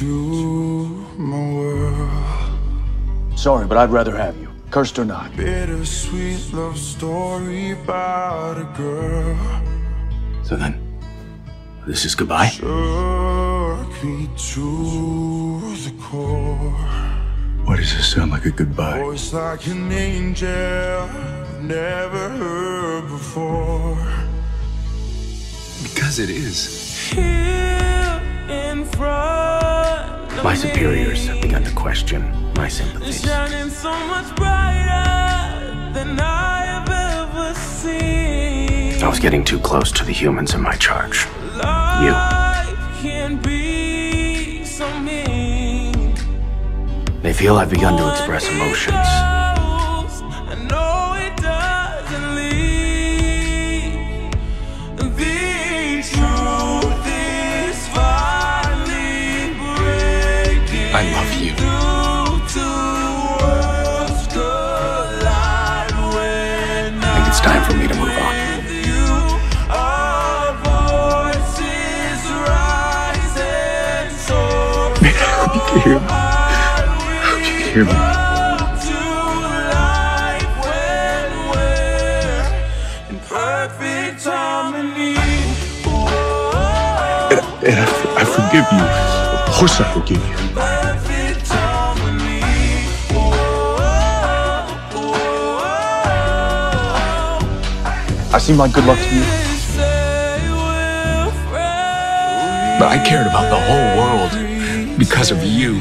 into my world. Sorry, but I'd rather have you, cursed or not. Bittersweet love story about a girl. So then, this is goodbye? Shook me to the core. Why does this sound like a goodbye? Voice like an angel, never heard before. Because it is. My superiors have begun to question my sympathies. shining so much brighter than I have ever seen. I was getting too close to the humans in my charge. Be so mean. They feel I've begun to express emotions. You. through two worlds collide when I think it's time for me to move on. with you, our voices rise and soar. I hope you can hear me. I hope you can hear me. to life when we're in perfect harmony. And I, I forgive you. Of course I forgive you. I seem like good luck to you. But I cared about the whole world because of you.